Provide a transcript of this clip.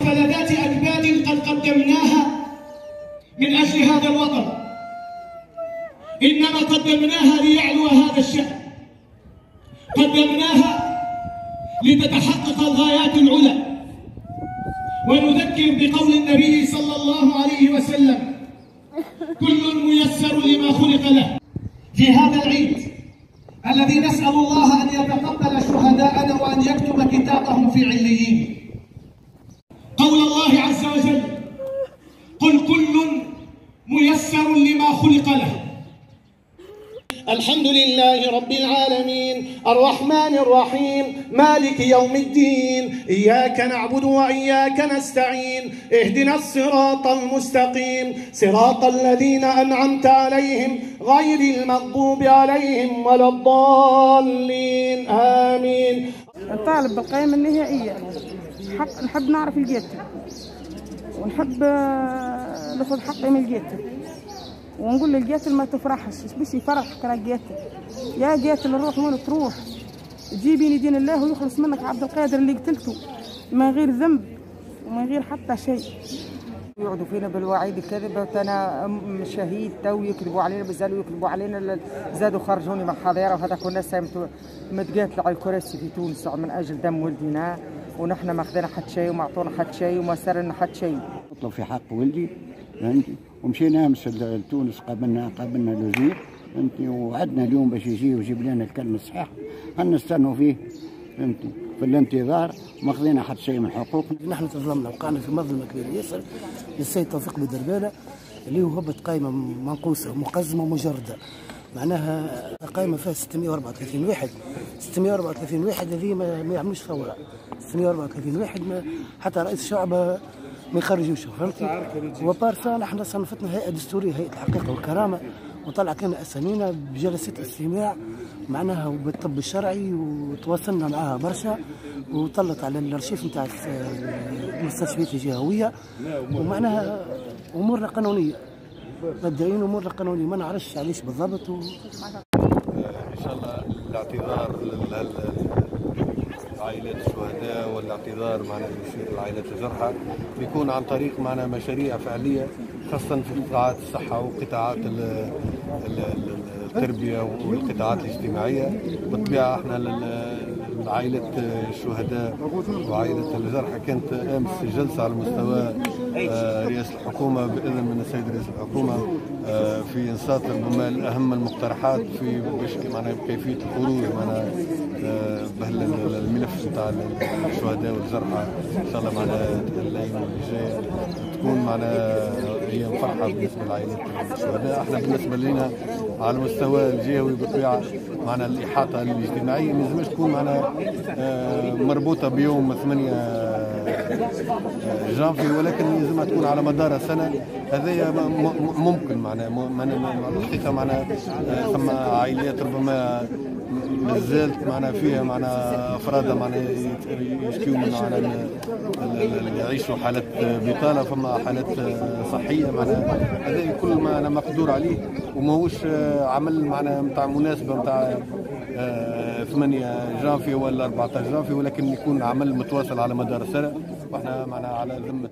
فلذات أكباد قد قدمناها من أجل هذا الوطن. إنما قدمناها ليعلو هذا الشأن. قدمناها لتتحقق الغايات العلى. ونذكر بقول النبي صلى الله عليه وسلم كل ميسر لما خلق له. في هذا العيد الذي نسأل الله أن يتقبل شهداءنا وأن يكتب كتابهم في عليين. قول الله عز وجل قل كل ميسر لما خلق له. الحمد لله رب العالمين. الرحمن الرحيم مالك يوم الدين إياك نعبد وإياك نستعين اهدنا الصراط المستقيم صراط الذين أنعمت عليهم غير المغضوب عليهم ولا الضالين. آمين. نطالب بالقيمة النهائية. حق نحب نعرف الجيتة ونحب آه، ناخذ حقي من الجيتة ونقول للجيتة ما تفرحش إيش باش يفرح كرا جيتة يا جيتة الروح وين تروح؟ جيبيني دين الله ويخلص منك عبد القادر اللي قتلته من غير ذنب ومن غير حتى شيء. يقعدوا فينا بالوعيد الكذبة أنا شهيد تو يكذبوا علينا بزالوا يكذبوا علينا زادوا خرجوني من حظيرة وهذاك الناس متقاتلة على الكراسي في تونس من أجل دم ولدنا ونحن ما خذينا حد شيء وما عطونا حد شيء وما سر لنا حد شيء. نطلب في حق ولدي فهمتي ومشينا أمس لتونس قابلنا قابلنا الوزير فهمتي وعدنا اليوم باش يجي ويجيب لنا الكلمة الصحيح. هنستنوا فيه؟ فهمتي في الانتظار ما خذينا حد شيء من حقوقنا نحن تظلمنا وقعنا في مظلمة كبيرة ياسر للسيد توفيق بدربالة اللي هو هبط قائمه منقوصة مقزمة مجردة. معناها قائمه فيها 634 واحد. 634 واحد هذه ما, يعملوش ثورة. 634 واحد حتى رئيس الشعب ما يخرجوش فهمتي وبارسا نحن صنفتنا هيئة دستورية هيئة الحقيقة والكرامة. وطلعت لنا أسامينا بجلسة استماع معناها وبالطب الشرعي وتواصلنا معاها برشا وطلت على الأرشيف نتاع المستشفيات الجهوية. ومعناها أمورنا قانونية. مبدئيا أمورنا قانونية ما نعرفش علاش بالضبط. و... إن شاء الله الاعتذار لعائلات الشهداء والاعتذار معنا لعائلات الجرحى بيكون عن طريق معنا مشاريع فعلية خاصة في قطاعات الصحة وقطاعات ال- ال- ال- التربية والقطاعات الاجتماعية. بالطبيعة إحنا لعائلة الشهداء وعائلة الجرحى. كانت أمس جلسة على مستوى آه، رئاسه الحكومة بإذن من السيد رئيس الحكومة آه، في إنصات ربما أهم المقترحات في معناها كيفية الخروج معناها نتاع الشهداء والجرحى. إن شاء الله معناها الأيام اللي جاية تكون معناها أيام فرحه بالنسبة لعائلات الشهداء أحنا بالنسبة لنا على المستوى الجهوي بالطبيعة معنا الإحاطة الاجتماعية ما لازمش تكون معنا آه، مربوطة بيوم 8 جانفي ولكن لازمها تكون على مدار السنة. هذايا ممكن معناها الحقيقة معناها آه، ثم عائلات ربما ما زالت معنا فيها معنا أفراد معنا يشكيوا من معنا يعيشوا حالات بطالة فما حالات صحية معنا هذا كل ما أنا مقدور عليه. وماهوش عمل معنا نتاع مناسبة نتاع 8 جانفي ولا 14 جانفي ولكن يكون عمل متواصل على مدار السنة. وإحنا معنا على ذمة